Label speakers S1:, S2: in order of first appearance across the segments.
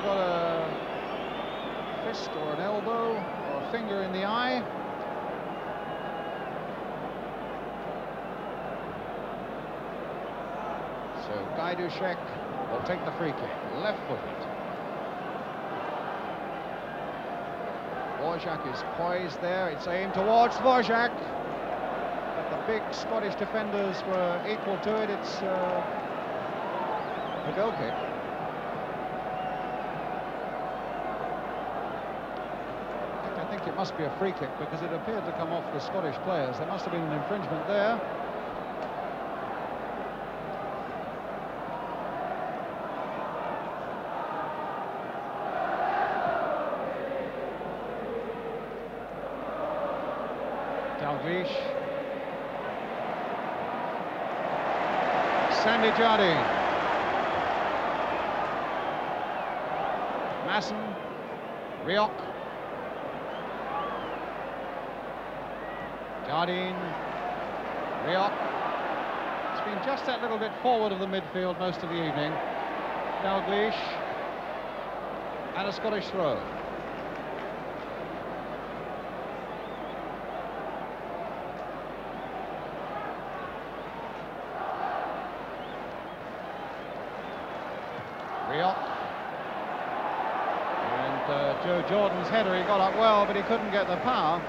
S1: have got a fist or an elbow or a finger in the eye. So Gajdusek will take the free kick, left-footed. Dvorak is poised there, it's aimed towards Dvorak. But the big Scottish defenders were equal to it, it's uh, a goal kick. I think it must be a free kick because it appeared to come off the Scottish players. There must have been an infringement there. Dalglish. Sandy Jardine. Masson. Rioch. Jardine. Rioch. It's been just that little bit forward of the midfield most of the evening. Dalglish. And a Scottish throw. And uh, Joe Jordan's header, he got up well, but he couldn't get the power.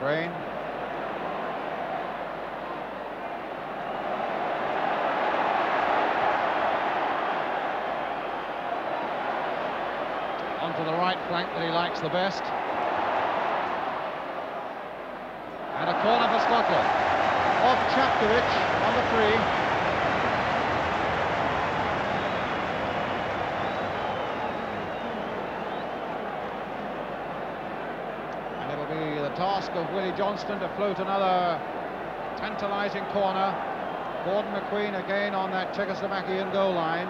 S1: Brain. Onto the right flank that he likes the best. And a corner for Scotland. Off Čapkovič on the free. And it'll be the task of Willie Johnston to float another tantalising corner. Gordon McQueen again on that Czechoslovakian goal line.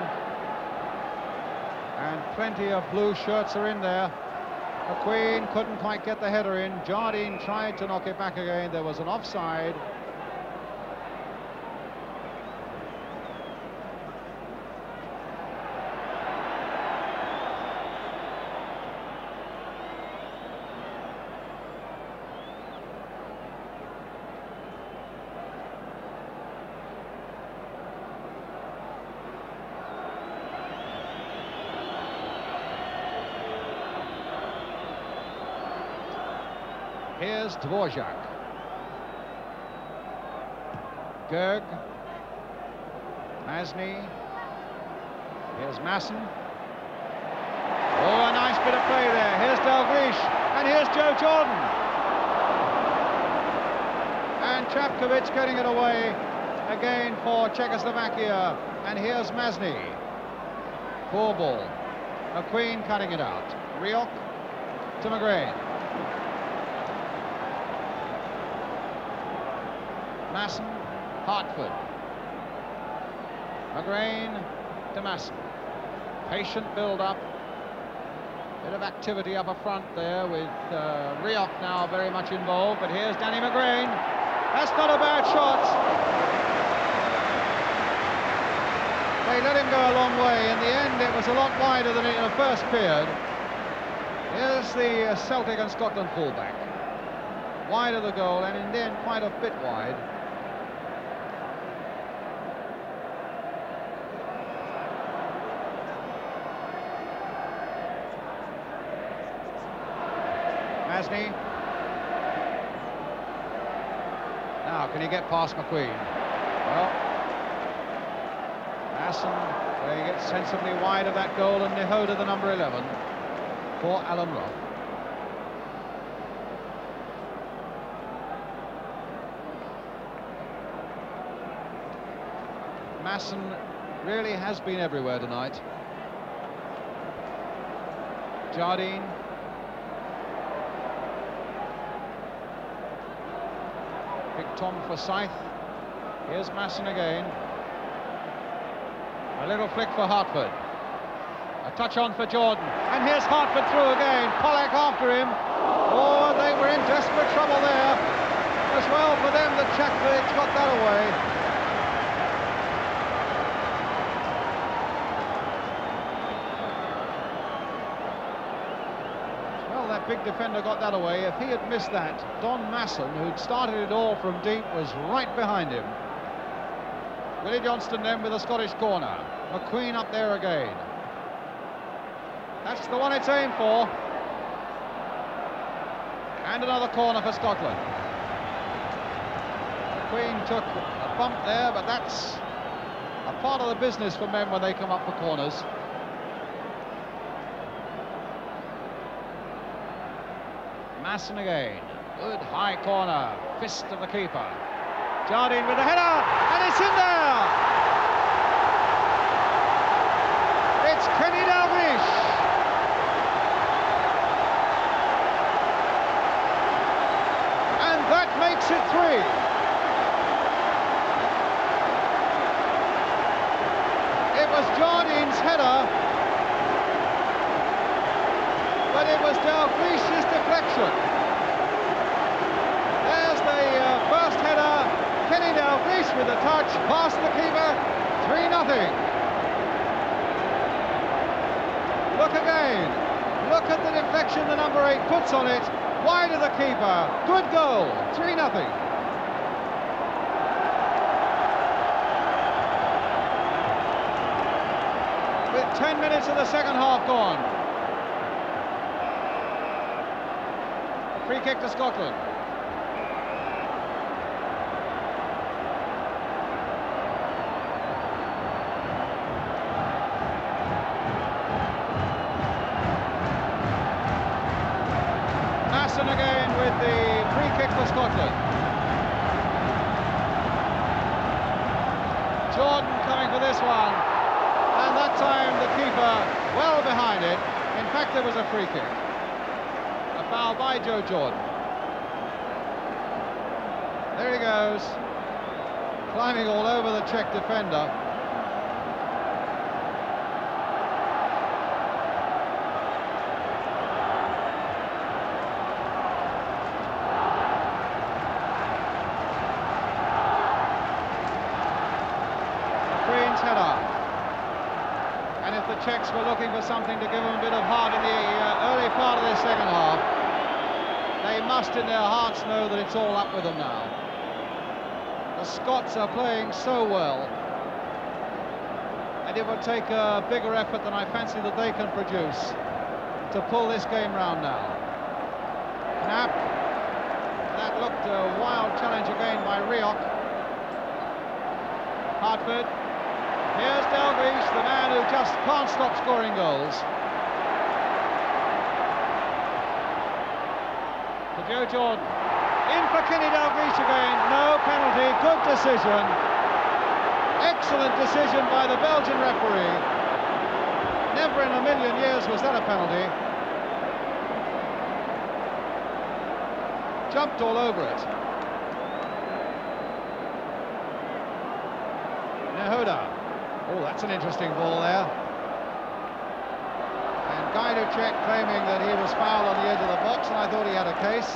S1: And plenty of blue shirts are in there. McQueen couldn't quite get the header in. Jardine tried to knock it back again. There was an offside. Here's Dvorak. Gerg. Masny. Here's Masson. Oh, a nice bit of play there. Here's Dalglish. And here's Joe Jordan. And Čapkovič getting it away again for Czechoslovakia. And here's Masny. Poor ball. McQueen cutting it out. Rioch to McGrain. Masson, Hartford. McGrain to Masson. Patient build-up. Bit of activity up a front there with uh, Rioch now very much involved, but here's Danny McGrain. That's not a bad shot. They let him go a long way. In the end, it was a lot wider than it first appeared. Here's the uh, Celtic and Scotland fullback. Wide of the goal, and in the end, quite a bit wide. Masny. Get past McQueen? Well, Masson playing it sensibly wide of that goal, and Nehoda, the number 11, for Alan Rough. Masson really has been everywhere tonight. Jardine Big Tom Forsyth. Here's Masson again. A little flick for Hartford. A touch on for Jordan. And here's Hartford through again. Pollak after him. Oh, they were in desperate trouble there. As well for them that Čapkovič got that away. big defender got that away. If he had missed that, Don Masson, who'd started it all from deep, was right behind him. Willie Johnston then with a Scottish corner. McQueen up there again. That's the one it's aimed for. And another corner for Scotland. McQueen took a bump there, but that's a part of the business for men when they come up for corners. Masson again. Good high corner. Fist of the keeper. Jardine with the header, and it's in there! It's Kenny Dalglish. And that makes it three. It was Jardine's header but it was Dalglish's deflection. There's the uh, first header. Kenny Dalglish with a touch, past the keeper, 3-0. Look again. Look at the deflection the number eight puts on it. Wide of the keeper. Good goal. 3-0. With 10 minutes of the second half gone. Free kick to Scotland. Masson again with the free kick for Scotland. Jordan coming for this one. And that time the keeper well behind it. In fact, there was a free kick foul by Joe Jordan. There he goes, climbing all over the Czech defender. Queen's. And if the Czechs were looking for something to give them a bit of heart in the uh, early part of the second half, they must in their hearts know that it's all up with them now. The Scots are playing so well. And it will take a bigger effort than I fancy that they can produce to pull this game round now. Knapp. That looked a wild challenge again by Rioch. Hartford. Here's Dalglish, the man who just can't stop scoring goals. Joe Jordan. In for Kenny Dalglish again. No penalty. Good decision. Excellent decision by the Belgian referee. Never in a million years was that a penalty. Jumped all over it. Nehoda. Oh, that's an interesting ball there. Gajdusek claiming that he was fouled on the edge of the box, and I thought he had a case.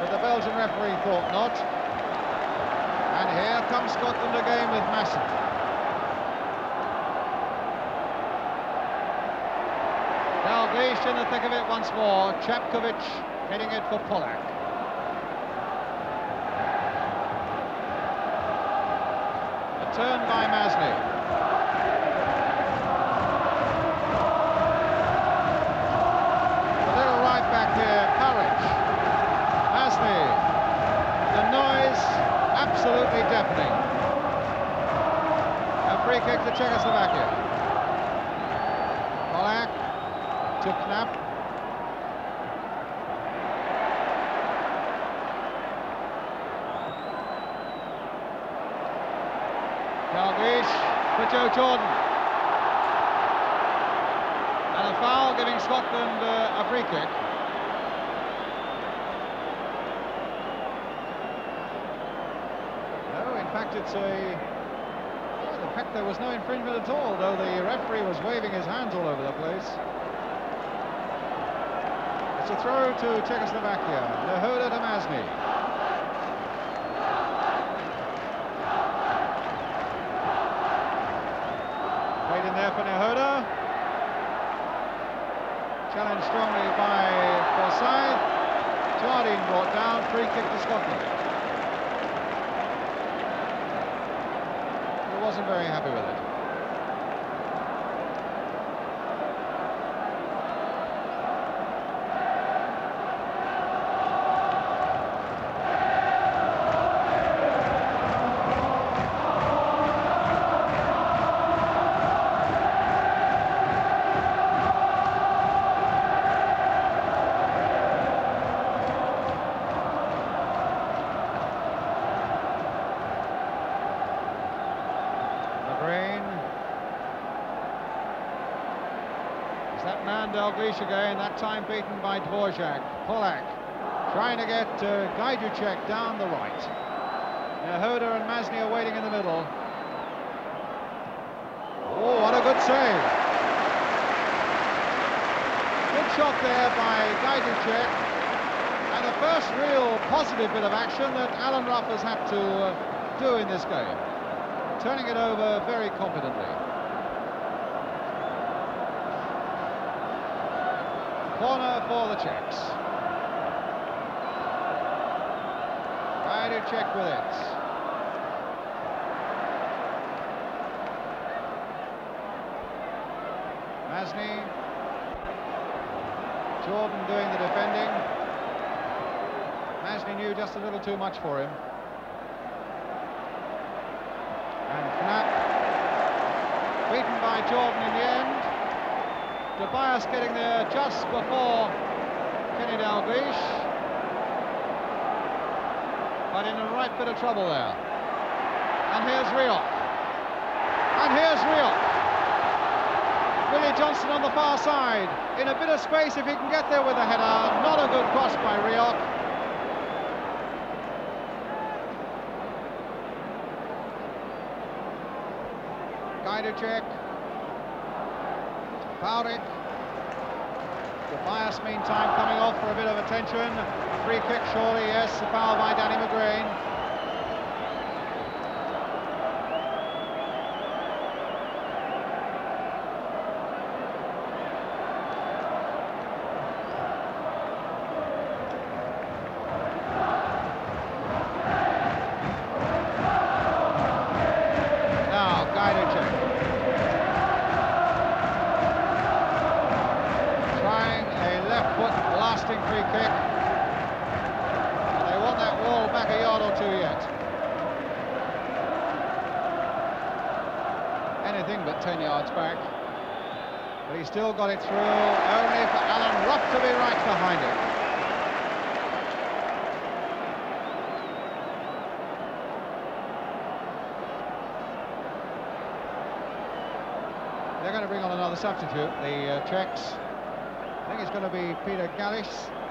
S1: But the Belgian referee thought not. And here comes Scotland again with Masson. Dalglish in the thick of it once more. Čapkovič hitting it for Pollak. A turn by Masny. absolutely deafening. A free kick to Czechoslovakia. Pollak to Knapp. Dalglish for Joe Jordan. And a foul giving Scotland uh, a free kick. No, in fact, it's a... In fact, there was no infringement at all, though the referee was waving his hands all over the place. It's a throw to Czechoslovakia. Nehoda to Masny. Played in there for Nehoda. Challenged strongly by Forsyth. Jardine brought down, free kick to Scotland. He wasn't very happy with it. Dalglish again, that time beaten by Dvorak. Pollak trying to get uh, Gajdusek down the right. Nehoda and Masny are waiting in the middle. Oh, what a good save. Good shot there by Gajdusek. And the first real positive bit of action that Alan Rough has had to uh, do in this game. Turning it over very confidently. Corner for the Czechs. check with it. Masny. Jordan doing the defending. Masny knew just a little too much for him. And Knapp beaten by Jordan in the end. Dobiaš getting there just before Kenny Dalglish. But in a right bit of trouble there. And here's Rioch. And here's Rioch. Willie Johnston on the far side. In a bit of space if he can get there with a header. Not a good cross by Rioch. Gajdusek. Paurik. Dobiaš, meantime, coming off for a bit of attention. Free kick, surely, yes. The foul by Danny McGrain. still got it through, only for Alan Rough to be right behind it. They're going to bring on another substitute, the uh, Czechs. I think it's going to be Peter Gallis.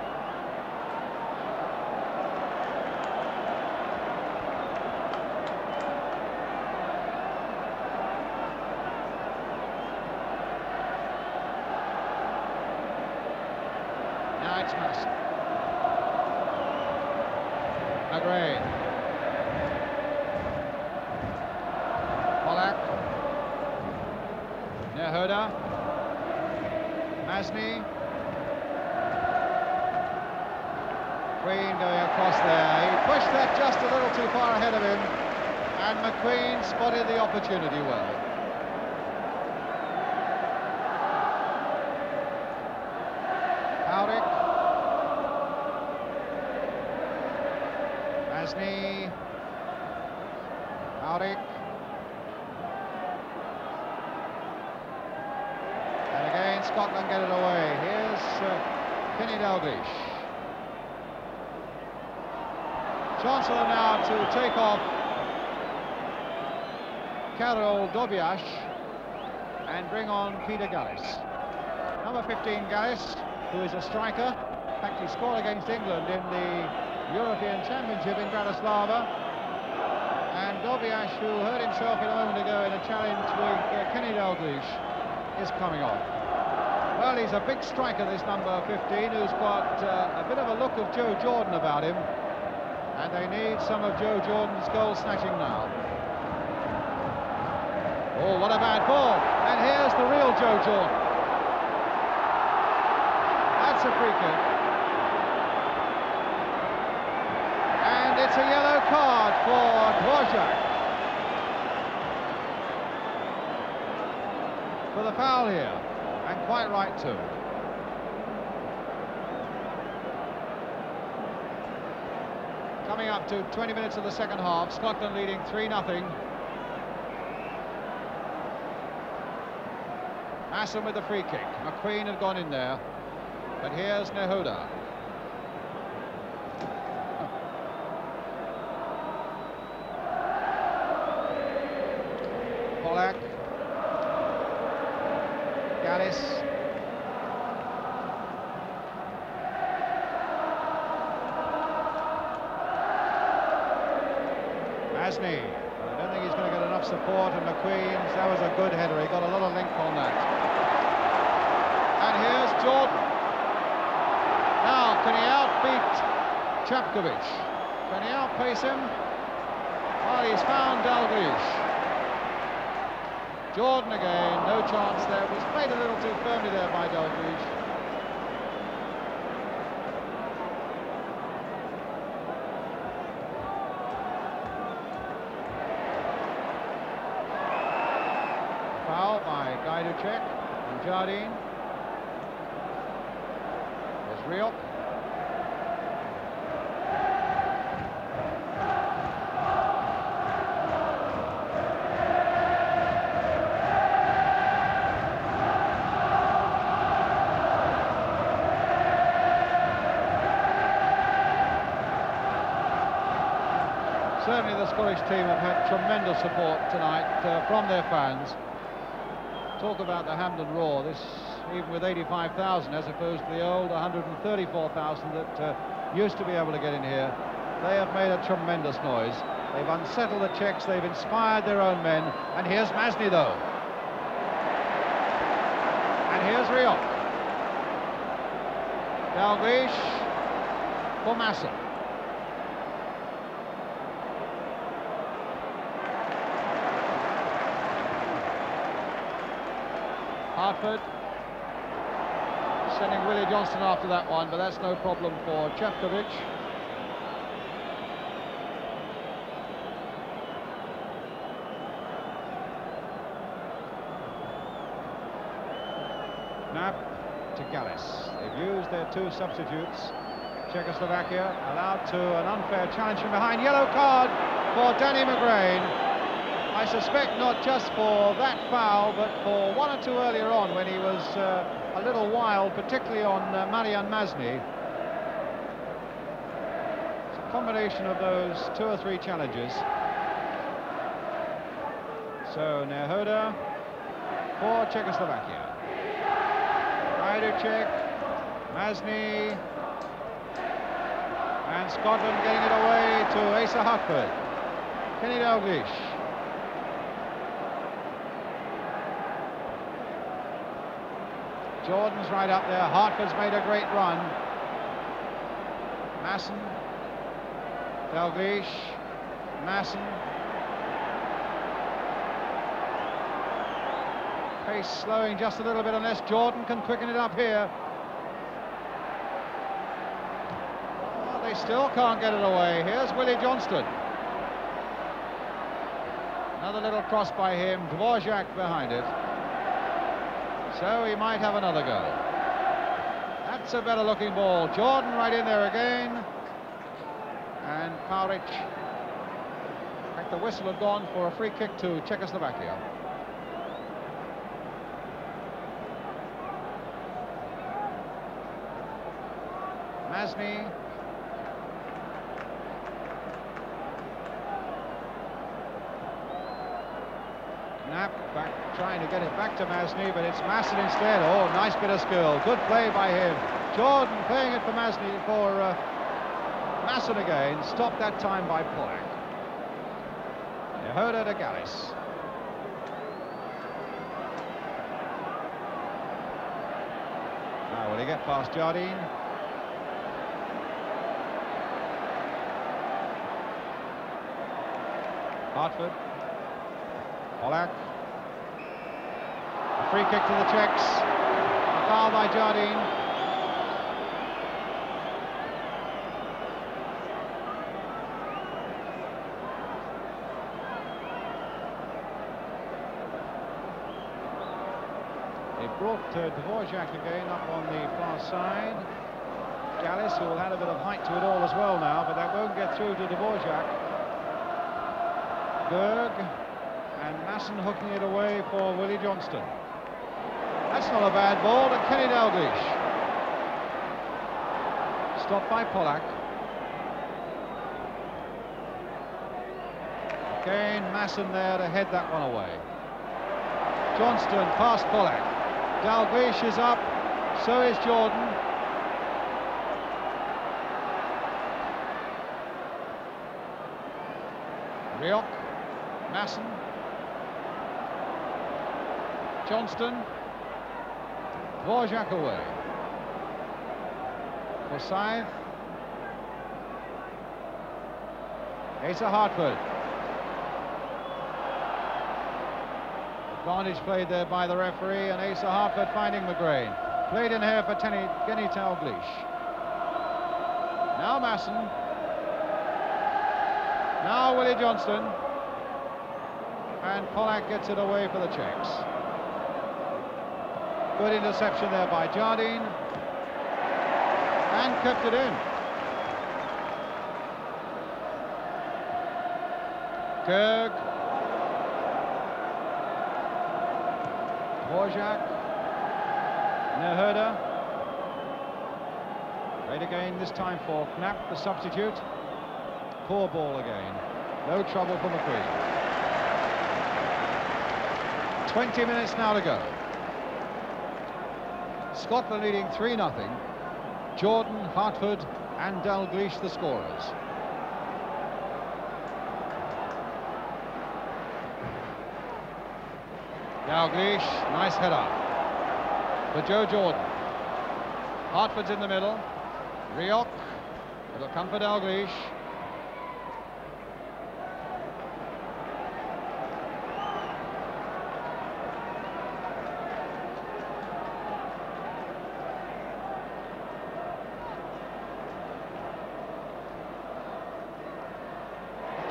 S1: Paurik. And again, Scotland get it away. Here's uh, Kenny Dalglish. Chancellor now to take off Karol Dobiaš and bring on Peter Gallis. Number 15 Gallis, who is a striker. In fact, he scored against England in the European Championship in Bratislava. And Dobiaš, who hurt himself a moment ago in a challenge with uh, Kenny Dalglish, is coming on. Well, he's a big striker, this number 15, who's got uh, a bit of a look of Joe Jordan about him. And they need some of Joe Jordan's goal snatching now. Oh, what a bad ball. And here's the real Joe Jordan. That's a free kick. And it's a yellow card for Dvorak. For the foul here. And quite right too. Coming up to 20 minutes of the second half, Scotland leading 3-0. Masson with the free kick. McQueen had gone in there. But here's Nehoda. Pollak. Gallis. Masny. I don't think he's going to get enough support, and McQueen's, that was a good header. He got a lot of length on that. And here's Jordan. Now, can he outbeat Čapkovič? Can he outpace him? Well, he's found Dalglish. Jordan again, no chance there. Was played a little too firmly there by Dalglish. Foul Gajdusek and Jardine. There's. Certainly the Scottish team have had tremendous support tonight uh, from their fans. Talk about the Hampden Roar, this even with 85,000 as opposed to the old 134,000 that uh, used to be able to get in here. They have made a tremendous noise. They've unsettled the Czechs, they've inspired their own men, and here's Masny though. And here's Rioch. Dalglish for Masson. Hartford sending Willie Johnston after that one, but that's no problem for Čapkovič. Knapp to Gallis. They've used their two substitutes. Czechoslovakia allowed to an unfair challenge from behind. Yellow card for Danny McGrain. I suspect not just for that foul, but for one or two earlier on when he was uh, a little wild, particularly on uh, Marian Masny. It's a combination of those two or three challenges. So Nehoda for Czechoslovakia. Gajdusek, Masny, and Scotland getting it away to Asa Hartford. Kenny Dalglish. Jordan's right up there. Hartford's made a great run. Masson. Dalglish. Masson. Pace slowing just a little bit unless Jordan can quicken it up here. Well, they still can't get it away. Here's Willie Johnston. Another little cross by him. Dvorak behind it. So he might have another go. That's a better looking ball. Jordan right in there again. And Pauric. In fact, the whistle had gone for a free kick to Czechoslovakia. Masny. Knapp back, trying to get it back to Masny, but it's Masson instead. Oh, nice bit of skill. Good play by him. Jordan playing it for Masny, for uh, Masson again. Stopped that time by Pollak. Nehoda to Gallis. Now, will he get past Jardine? Hartford. Pollak. Free kick to the Czechs. A foul by Jardine. It brought uh, Dvorak again up on the far side. Gallis, who will add a bit of height to it all as well now, but that won't get through to Dvorak. Berg and Masson hooking it away for Willie Johnston. That's not a bad ball to Kenny Dalglish. Stopped by Pollak. Again, Masson there to head that one away. Johnston past Pollak. Dalglish is up, so is Jordan. Rioch, Masson, Johnston, Dvorak away. Forsyth, Asa Hartford. Advantage played there by the referee, and Asa Hartford finding McGrain. Played in here for Kenny, Dalglish. Now Masson. Now Willie Johnston. And Pollak gets it away for the Czechs. Good interception there by Jardine. And kept it in. Kirk Dvorak. Nehoda. Played again, this time for Knapp, the substitute. Poor ball again. No trouble for McQueen. 20 minutes now to go. Scotland leading 3-0. Jordan, Hartford and Dalglish the scorers. Dalglish, nice header for Joe Jordan. Hartford's in the middle. Rioch, it'll come for Dalglish.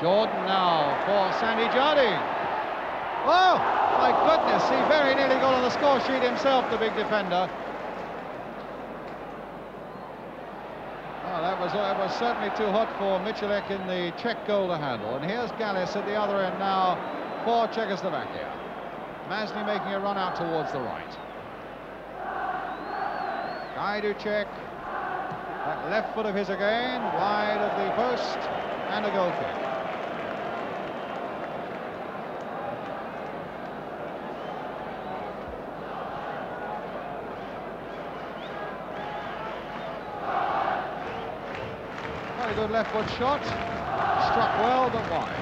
S1: Jordan now for Sandy Jardine. Oh! My goodness, he very nearly got on the score sheet himself, the big defender. Oh, that was that was certainly too hot for Michalík in the Czech goal to handle. And here's Gallis at the other end now for Czechoslovakia. Masny making a run out towards the right. Gajdusek, that left foot of his again, wide of the post, and a goal kick. Good left foot shot. Struck well, but wide.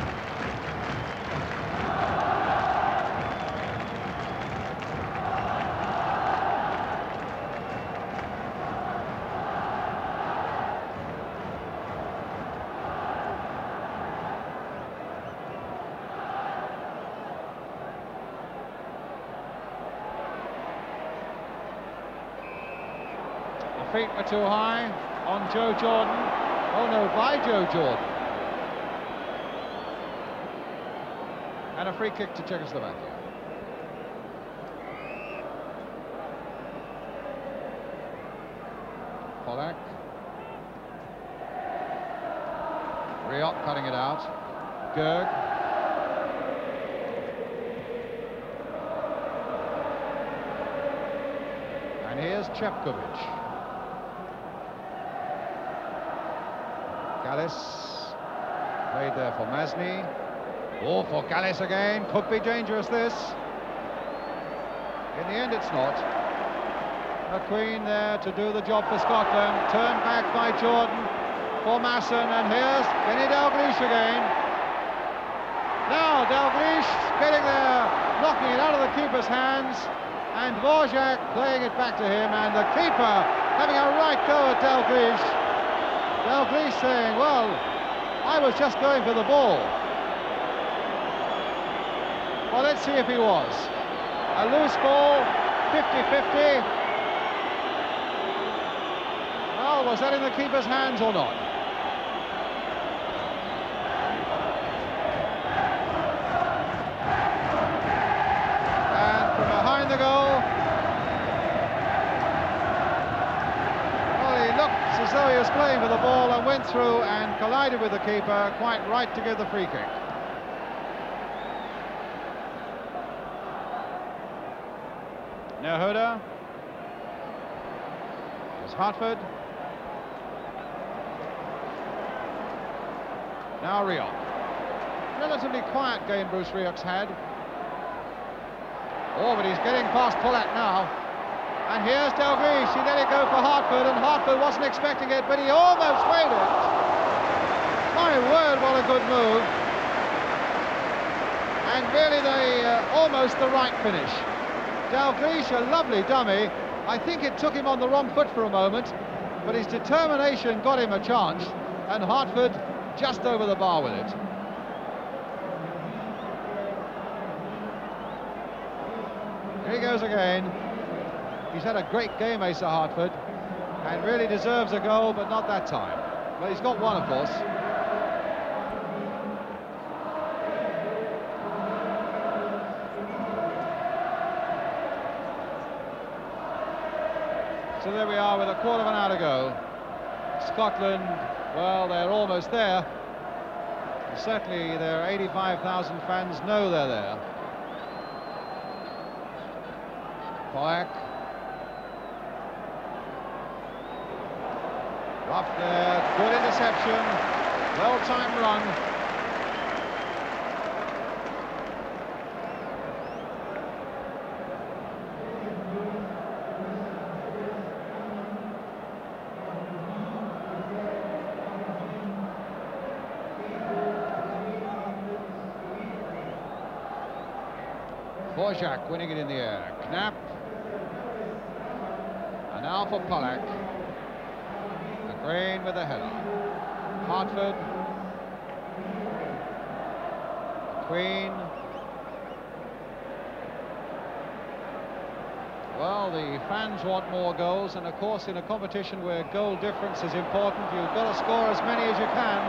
S1: The feet were too high on Joe Jordan. Oh no, by Joe Jordan. And a free kick to Czechoslovakia. Pollak. Rioch cutting it out. Gerg. And here's Cvetkovic. Gallis. Played there for Masny. Oh, for Gallis again. Could be dangerous, this. In the end, it's not. McQueen there to do the job for Scotland. Turned back by Jordan for Masson. And here's Kenny Dalglish again. Now Dalglish getting there, knocking it out of the keeper's hands. And Dvorak playing it back to him, and the keeper having a right go at Dalglish. Dalglish saying, well, I was just going for the ball. Well, let's see if he was. A loose ball, 50-50. Well, was that in the keeper's hands or not? And from behind the goal, well, he looked as though he was playing for the ball and went through and collided with the keeper, quite right to give the free kick. Nehoda. There's Hartford. Now Rioch. Relatively quiet game Bruce Rioch's had. Oh, but he's getting past Pollak now. And here's Dalglish. He let it go for Hartford, and Hartford wasn't expecting it, but he almost made it. My word, what a good move. And really, the uh, almost the right finish. Dalglish, a lovely dummy. I think it took him on the wrong foot for a moment, but his determination got him a chance, and Hartford just over the bar with it. Here he goes again. He's had a great game, Asa Hartford, and really deserves a goal, but not that time. Well, he's got one, of course. So there we are with a quarter of an hour to go. Scotland, well, they're almost there. Certainly their 85,000 fans know they're there. Pollak. There, good interception, well-timed run. Dvorak winning it in the air. Knapp. And now for Pollak. Crane with the header. Hartford. Queen. Well, the fans want more goals, and of course, in a competition where goal difference is important, you've got to score as many as you can.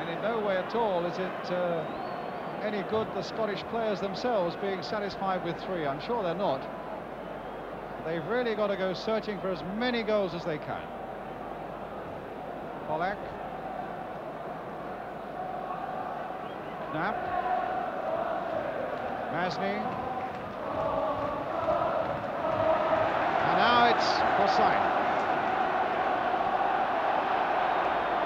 S1: And in no way at all is it uh, any good the Scottish players themselves being satisfied with three. I'm sure they're not. They've really got to go searching for as many goals as they can. Pollak. Knapp. Masny. And now it's Forsyth.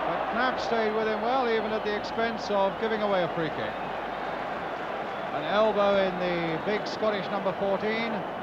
S1: But Knapp stayed with him well, even at the expense of giving away a free kick. An elbow in the big Scottish number 14.